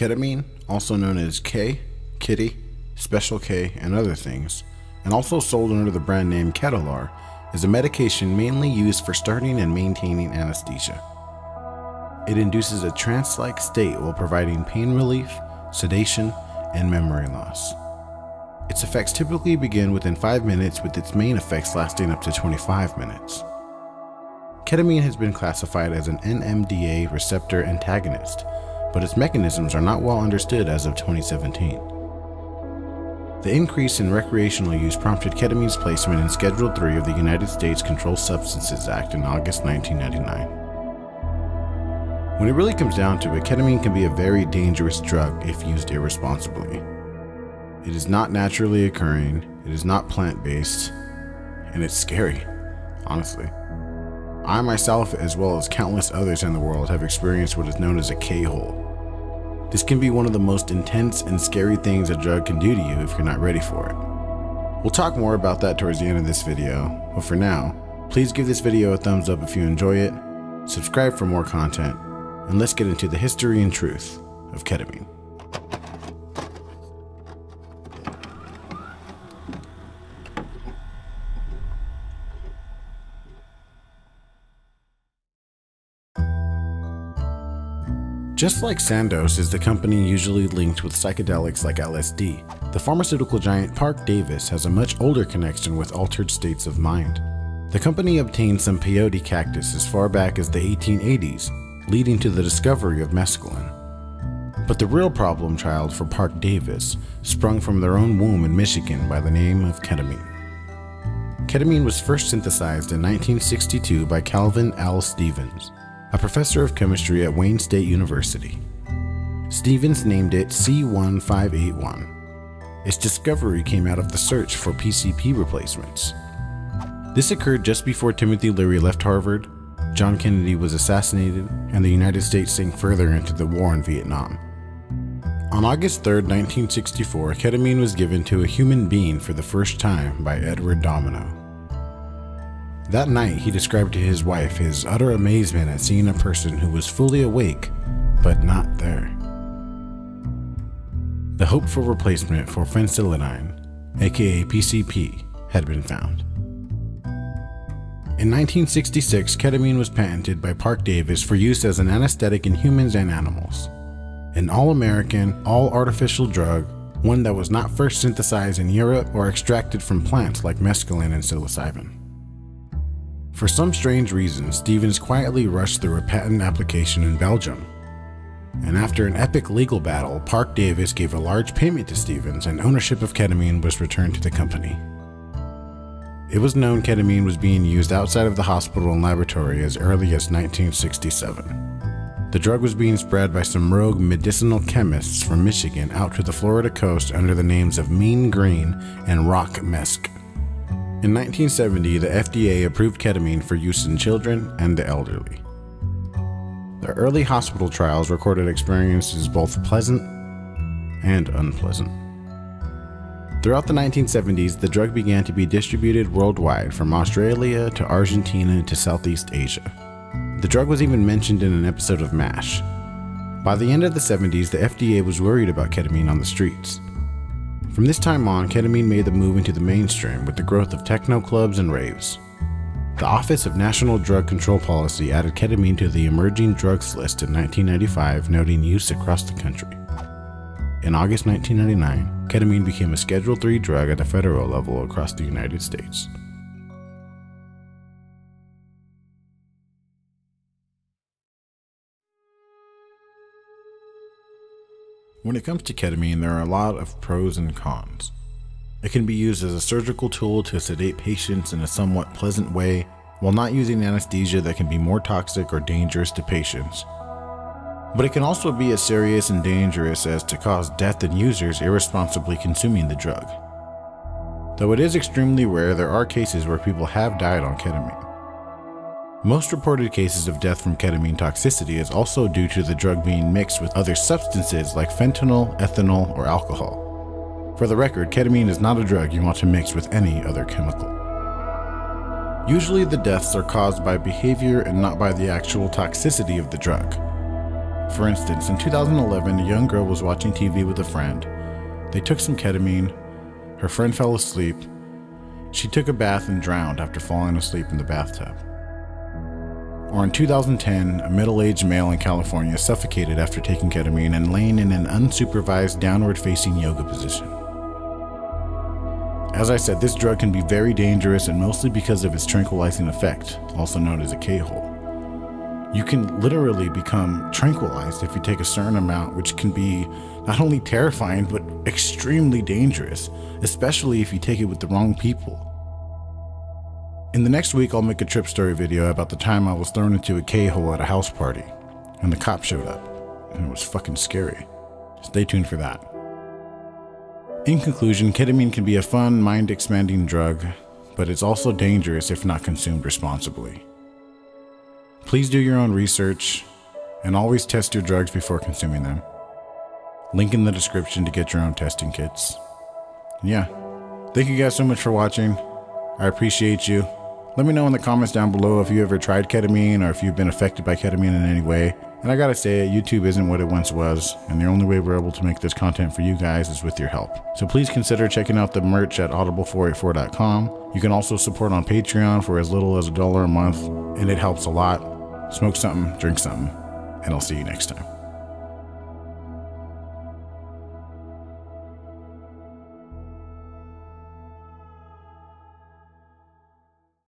Ketamine, also known as K, Kitty, Special K, and other things, and also sold under the brand name Ketalar, is a medication mainly used for starting and maintaining anesthesia. It induces a trance like state while providing pain relief, sedation, and memory loss. Its effects typically begin within 5 minutes, with its main effects lasting up to 25 minutes. Ketamine has been classified as an NMDA receptor antagonist, but its mechanisms are not well understood as of 2017. The increase in recreational use prompted ketamine's placement in Schedule 3 of the United States Controlled Substances Act in August 1999. When it really comes down to it, ketamine can be a very dangerous drug if used irresponsibly. It is not naturally occurring, it is not plant based, and it's scary, honestly. I myself, as well as countless others in the world, have experienced what is known as a K hole. This can be one of the most intense and scary things a drug can do to you if you're not ready for it. We'll talk more about that towards the end of this video, but for now, please give this video a thumbs up if you enjoy it, subscribe for more content, and let's get into the history and truth of ketamine. Just like Sandoz is the company usually linked with psychedelics like LSD, the pharmaceutical giant Parke-Davis has a much older connection with altered states of mind. The company obtained some peyote cactus as far back as the 1880s, leading to the discovery of mescaline. But the real problem child for Parke-Davis sprung from their own womb in Michigan by the name of ketamine. Ketamine was first synthesized in 1962 by Calvin L. Stevens, a professor of chemistry at Wayne State University. Stevens named it C1581. Its discovery came out of the search for PCP replacements. This occurred just before Timothy Leary left Harvard, John Kennedy was assassinated, and the United States sank further into the war in Vietnam. On August 3, 1964, ketamine was given to a human being for the first time by Edward Domino. That night, he described to his wife his utter amazement at seeing a person who was fully awake, but not there. The hopeful replacement for phencylamine, aka PCP, had been found. In 1966, ketamine was patented by Parke-Davis for use as an anesthetic in humans and animals. An all-American, all-artificial drug, one that was not first synthesized in Europe or extracted from plants like mescaline and psilocybin. For some strange reason, Stevens quietly rushed through a patent application in Belgium. And after an epic legal battle, Parke-Davis gave a large payment to Stevens and ownership of ketamine was returned to the company. It was known ketamine was being used outside of the hospital and laboratory as early as 1967. The drug was being spread by some rogue medicinal chemists from Michigan out to the Florida coast under the names of Mean Green and Rock Mesk. In 1970, the FDA approved ketamine for use in children and the elderly. The early hospital trials recorded experiences both pleasant and unpleasant. Throughout the 1970s, the drug began to be distributed worldwide from Australia to Argentina to Southeast Asia. The drug was even mentioned in an episode of MASH. By the end of the 70s, the FDA was worried about ketamine on the streets. From this time on, ketamine made the move into the mainstream with the growth of techno clubs and raves. The Office of National Drug Control Policy added ketamine to the emerging drugs list in 1995, noting use across the country. In August 1999, ketamine became a Schedule III drug at the federal level across the United States. When it comes to ketamine, there are a lot of pros and cons. It can be used as a surgical tool to sedate patients in a somewhat pleasant way, while not using anesthesia that can be more toxic or dangerous to patients. But it can also be as serious and dangerous as to cause death in users irresponsibly consuming the drug. Though it is extremely rare, there are cases where people have died on ketamine. Most reported cases of death from ketamine toxicity is also due to the drug being mixed with other substances like fentanyl, ethanol, or alcohol. For the record, ketamine is not a drug you want to mix with any other chemical. Usually the deaths are caused by behavior and not by the actual toxicity of the drug. For instance, in 2011, a young girl was watching TV with a friend. They took some ketamine. Her friend fell asleep. She took a bath and drowned after falling asleep in the bathtub. Or in 2010, a middle aged male in California suffocated after taking ketamine and laying in an unsupervised downward facing yoga position. As I said, this drug can be very dangerous and mostly because of its tranquilizing effect, also known as a K hole. You can literally become tranquilized if you take a certain amount, which can be not only terrifying but extremely dangerous, especially if you take it with the wrong people. In the next week, I'll make a trip story video about the time I was thrown into a K-hole at a house party, and the cop showed up, and it was fucking scary. Stay tuned for that. In conclusion, ketamine can be a fun, mind expanding drug, but it's also dangerous if not consumed responsibly. Please do your own research and always test your drugs before consuming them. Link in the description to get your own testing kits. Yeah, thank you guys so much for watching. I appreciate you. Let me know in the comments down below if you ever tried ketamine or if you've been affected by ketamine in any way. And I gotta say, YouTube isn't what it once was, and the only way we're able to make this content for you guys is with your help. So please consider checking out the merch at audible484.com. You can also support on Patreon for as little as a dollar a month, and it helps a lot. Smoke something, drink something, and I'll see you next time.